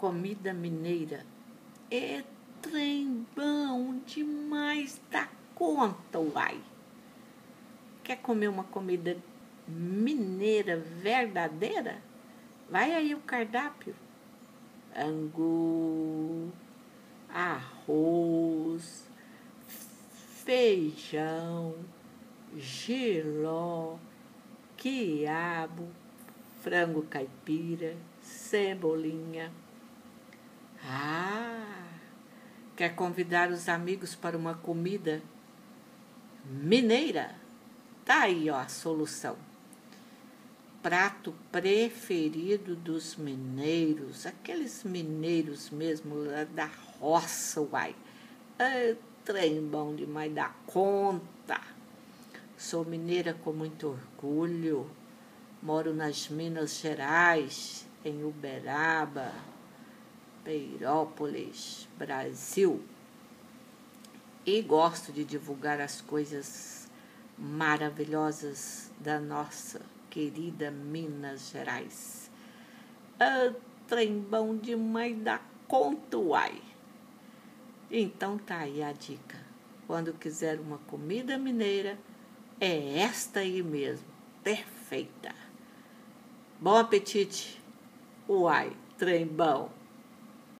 comida mineira é trem bom demais da conta, uai. Quer comer uma comida mineira verdadeira? Vai aí o cardápio. Angu, arroz, feijão, giló, quiabo, frango caipira, cebolinha. Ah, quer convidar os amigos para uma comida mineira? Tá aí ó, a solução. Prato preferido dos mineiros, aqueles mineiros mesmo lá da roça, uai. É, trem bom demais da conta. Sou mineira com muito orgulho. Moro nas Minas Gerais, em Uberaba, Peirópolis, Brasil. E gosto de divulgar as coisas maravilhosas da nossa querida Minas Gerais. Ah, trem bom demais da conta, uai. Então tá aí a dica. Quando quiser uma comida mineira, é esta aí mesmo, perfeita. Bom apetite! Uai, trem bom!